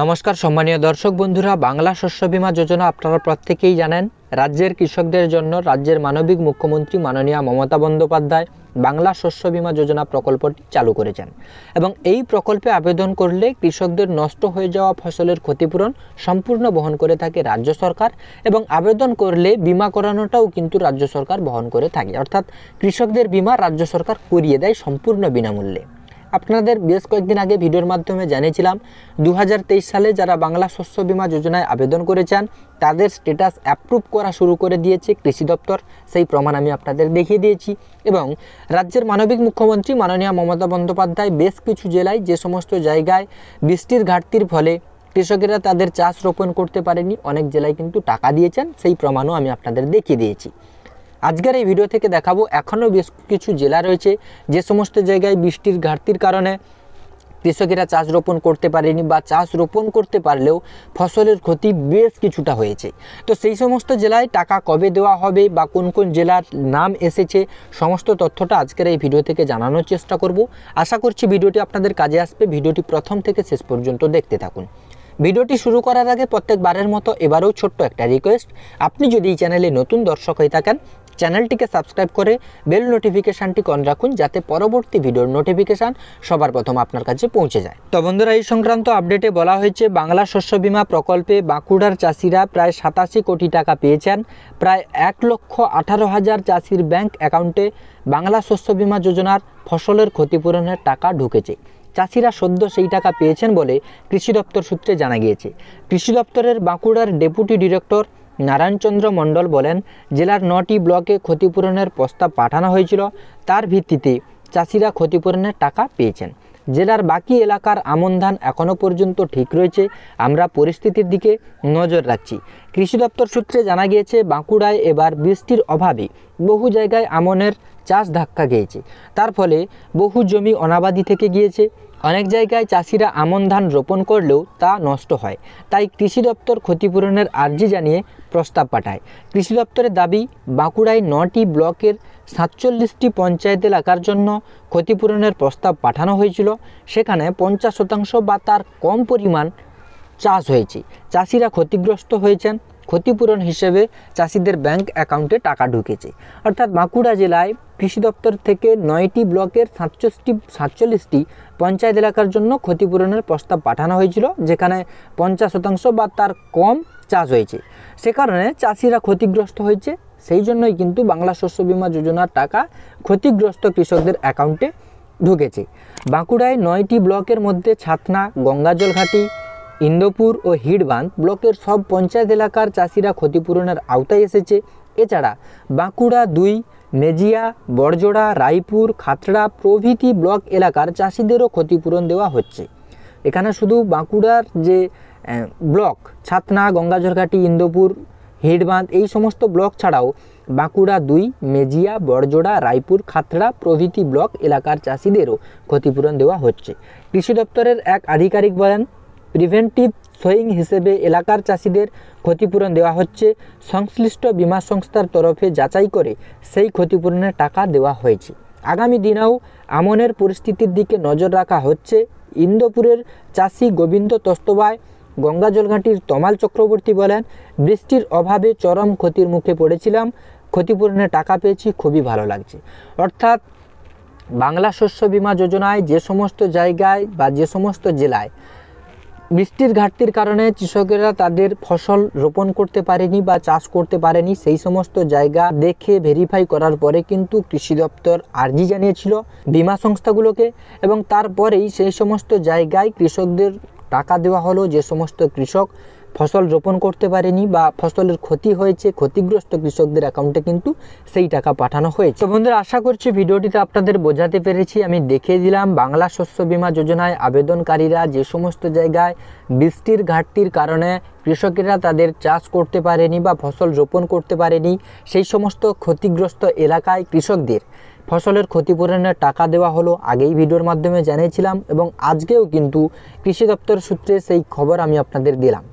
নমস্কার, সম্মানীয় দর্শক বন্ধুরা, বাংলা শস্য বীমা যোজনা আপনারা প্রত্যেকেই জানেন। রাজ্যের কৃষকদের জন্য রাজ্যের মানবিক মুখ্যমন্ত্রী মাননীয় মমতা বন্দ্যোপাধ্যায় বাংলা শস্য বীমা যোজনা প্রকল্পটি চালু করেছেন এবং এই প্রকল্পে আবেদন করলে কৃষকদের নষ্ট হয়ে যাওয়া ফসলের ক্ষতিপূরণ সম্পূর্ণ বহন করে থাকে রাজ্য সরকার এবং আবেদন করলে বিমা করানোটাও কিন্তু রাজ্য সরকার বহন করে থাকে। অর্থাৎ কৃষকদের বিমা রাজ্য সরকার করিয়ে দেয় সম্পূর্ণ বিনামূল্যে। আপনাদের বেশ কয়েকদিন আগে ভিডিওর মাধ্যমে জানিয়েছিলাম দু হাজার তেইশ সালে যারা বাংলা শস্য বীমা যোজনায় আবেদন করেছেন, তাদের স্ট্যাটাস অ্যাপ্রুভ করা শুরু করে দিয়েছে কৃষি দপ্তর। সেই প্রমাণ আমি আপনাদের দেখিয়ে দিয়েছি। এবং রাজ্যের মানবিক মুখ্যমন্ত্রী মাননীয় মমতা বন্দ্যোপাধ্যায় বেশ কিছু জেলায় যে সমস্ত জায়গায় বৃষ্টির ঘাটতির ফলে কৃষকেরা তাদের চাষ রোপণ করতে পারেনি অনেক জেলায় কিন্তু টাকা দিয়েছেন। সেই প্রমাণও আমি আপনাদের দেখিয়ে দিয়েছি। আজকের এই ভিডিও থেকে দেখাবো, এখনও বেশ কিছু জেলা রয়েছে যে সমস্ত জায়গায় বৃষ্টির ঘাটতির কারণে কৃষকেরা চাষ রোপণ করতে পারেনি বা চাষ রোপণ করতে পারলেও ফসলের ক্ষতি বেশ কিছুটা হয়েছে। তো সেই সমস্ত জেলায় টাকা কবে দেওয়া হবে বা কোন কোন জেলার নাম এসেছে, সমস্ত তথ্যটা আজকের এই ভিডিও থেকে জানানোর চেষ্টা করব। আশা করছি ভিডিওটি আপনাদের কাজে আসবে, ভিডিওটি প্রথম থেকে শেষ পর্যন্ত দেখতে থাকুন। ভিডিওটি শুরু করার আগে প্রত্যেকবারের মতো এবারেও ছোট্ট একটা রিকোয়েস্ট, আপনি যদি এই চ্যানেলে নতুন দর্শক হয়ে থাকেন চ্যানেলটিকে সাবস্ক্রাইব করে বেল নোটিফিকেশানটি অন রাখুন যাতে পরবর্তী ভিডিওর নোটিফিকেশান সবার প্রথম আপনার কাছে পৌঁছে যায়। তো বন্ধুরা, এই সংক্রান্ত আপডেটে বলা হয়েছে, বাংলা শস্য বীমা প্রকল্পে বাঁকুড়ার চাষিরা প্রায় সাতাশি কোটি টাকা পেয়েছেন। প্রায় এক লক্ষ আঠারো হাজার চাষির ব্যাংক অ্যাকাউন্টে বাংলা শস্য বীমা যোজনার ফসলের ক্ষতিপূরণের টাকা ঢুকেছে। চাষিরা সদ্য সেই টাকা পেয়েছেন বলে কৃষি দপ্তর সূত্রে জানা গিয়েছে। কৃষি দপ্তরের বাঁকুড়ার ডেপুটি ডিরেক্টর নারায়ণচন্দ্র মণ্ডল বলেন, জেলার নটি ব্লকে ক্ষতিপূরণের প্রস্তাব পাঠানো হয়েছিল। তার ভিত্তিতে চাষিরা ক্ষতিপূরণের টাকা পেয়েছেন। জেলার বাকি এলাকার আমন ধান এখনও পর্যন্ত ঠিক রয়েছে। আমরা পরিস্থিতির দিকে নজর রাখছি। কৃষি দপ্তর সূত্রে জানা গিয়েছে, বাঁকুড়ায় এবার বৃষ্টির অভাবে বহু জায়গায় আমনের চাষ ধাক্কা গিয়েছে। তার ফলে বহু জমি অনাবাদি থেকে গিয়েছে। অনেক জায়গায় চাষিরা আমন ধান রোপণ করলেও তা নষ্ট হয়। তাই কৃষি দপ্তর ক্ষতিপূরণের আর্জি জানিয়ে প্রস্তাব পাঠায়। কৃষি দপ্তরের দাবি, বাঁকুড়ায় নটি ব্লকের সাতচল্লিশটি পঞ্চায়েত এলাকার জন্য ক্ষতিপূরণের প্রস্তাব পাঠানো হয়েছিল। সেখানে পঞ্চাশ শতাংশ বা তার কম পরিমাণ চাষ হয়েছে। চাষিরা ক্ষতিগ্রস্ত হয়েছেন। ক্ষতিপূরণ হিসেবে চাষিদের ব্যাংক অ্যাকাউন্টে টাকা ঢুকেছে। অর্থাৎ বাঁকুড়া জেলায় কৃষি দপ্তর থেকে নয়টি ব্লকের সাতচল্লিশটি সাতচল্লিশটি পঞ্চায়েত এলাকার জন্য ক্ষতিপূরণের প্রস্তাব পাঠানো হয়েছিল, যেখানে পঞ্চাশ শতাংশ বা তার কম চাষ হয়েছে। সে কারণে চাষিরা ক্ষতিগ্রস্ত হয়েছে। সেই জন্যই কিন্তু বাংলা শস্য বীমা যোজনার টাকা ক্ষতিগ্রস্ত কৃষকদের অ্যাকাউন্টে ঢুকেছে। বাঁকুড়ায় নয়টি ব্লকের মধ্যে ছাতনা, গঙ্গাজল ঘাটি ইন্দোপুর ও হিড়বাঁধ ব্লকের সব পঞ্চায়েত এলাকার চাষিরা ক্ষতিপূরণের আওতায় এসেছে। এছাড়া বাঁকুড়া দুই মেজিয়া বড়জোড়া, রায়পুর, খাতড়া প্রভৃতি ব্লক এলাকার চাষিদেরও ক্ষতিপূরণ দেওয়া হচ্ছে। এখানে শুধু বাঁকুড়ার যে ব্লক, ছাতনা, গঙ্গাঝরঘাটি, ইন্দোপুর হিড়বাঁধ এই সমস্ত ব্লক ছাড়াও বাঁকুড়া দুই মেজিয়া বড়জোড়া, রায়পুর, খাতড়া প্রভৃতি ব্লক এলাকার চাষিদেরও ক্ষতিপূরণ দেওয়া হচ্ছে। কৃষি দপ্তরের এক আধিকারিক বলেন প্রিভেন্টিভ সোয়িং হিসেবে এলাকার চাষিদের ক্ষতিপূরণ দেওয়া হচ্ছে। সংশ্লিষ্ট বিমা সংস্থার তরফে যাচাই করে সেই ক্ষতিপূরণের টাকা দেওয়া হয়েছে। আগামী দিনেও আমনের পরিস্থিতির দিকে নজর রাখা হচ্ছে। ইন্দোপুরের চাষি গোবিন্দ তস্তবায় গঙ্গা জলঘাটির তমাল চক্রবর্তী বলেন, বৃষ্টির অভাবে চরম ক্ষতির মুখে পড়েছিলাম। ক্ষতিপূরণের টাকা পেয়েছি, খুবই ভালো লাগছে। অর্থাৎ বাংলা শস্য বিমা যোজনায় যে সমস্ত জায়গায় বা যে সমস্ত জেলায় বৃষ্টির ঘাটতির কারণে কৃষকেরা তাদের ফসল রোপণ করতে পারেনি বা চাষ করতে পারেনি। সেই সমস্ত জায়গা দেখে ভেরিফাই করার পরে কিন্তু কৃষি দপ্তর আর্জি জানিয়েছিল বিমা সংস্থাগুলোকে এবং তারপরেই সেই সমস্ত জায়গায় কৃষকদের টাকা দেওয়া হলো। যে সমস্ত কৃষক ফসল রোপণ করতে পারেনি বা ফসলের ক্ষতি হয়েছে, ক্ষতিগ্রস্ত কৃষকদের অ্যাকাউন্টে কিন্তু সেই টাকা পাঠানো হয়েছে। তো বন্ধুরা, আশা করছি ভিডিওটিতে আপনাদের বোঝাতে পেরেছি। আমি দেখিয়ে দিলাম, বাংলা শস্য বীমা যোজনায় আবেদনকারীরা যে সমস্ত জায়গায় বৃষ্টির ঘাটতির কারণে কৃষকেরা তাদের চাষ করতে পারেনি বা ফসল রোপণ করতে পারেনি, সেই সমস্ত ক্ষতিগ্রস্ত এলাকায় কৃষকদের ফসলের ক্ষতিপূরণের টাকা দেওয়া হলো। আগেই ভিডিওর মাধ্যমে জানিয়েছিলাম এবং আজকেও কিন্তু কৃষি দপ্তর সূত্রে সেই খবর আমি আপনাদের দিলাম।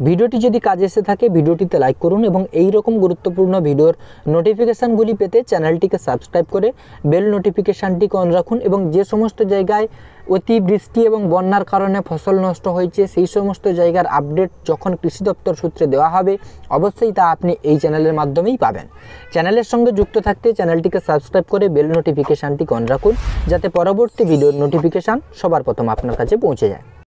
ভিডিওটি যদি কাজে এসে থাকে, ভিডিওটিতে লাইক করুন এবং এই রকম গুরুত্বপূর্ণ ভিডিওর নোটিফিকেশানগুলি পেতে চ্যানেলটিকে সাবস্ক্রাইব করে বেল নোটিফিকেশানটিকে অন রাখুন এবং যে সমস্ত জায়গায় অতিবৃষ্টি এবং বন্যার কারণে ফসল নষ্ট হয়েছে, সেই সমস্ত জায়গার আপডেট যখন কৃষি দপ্তর সূত্রে দেওয়া হবে, অবশ্যই তা আপনি এই চ্যানেলের মাধ্যমেই পাবেন। চ্যানেলের সঙ্গে যুক্ত থাকতে চ্যানেলটিকে সাবস্ক্রাইব করে বেল নোটিফিকেশানটিকে অন রাখুন, যাতে পরবর্তী ভিডিওর নোটিফিকেশান সবার প্রথম আপনার কাছে পৌঁছে যায়।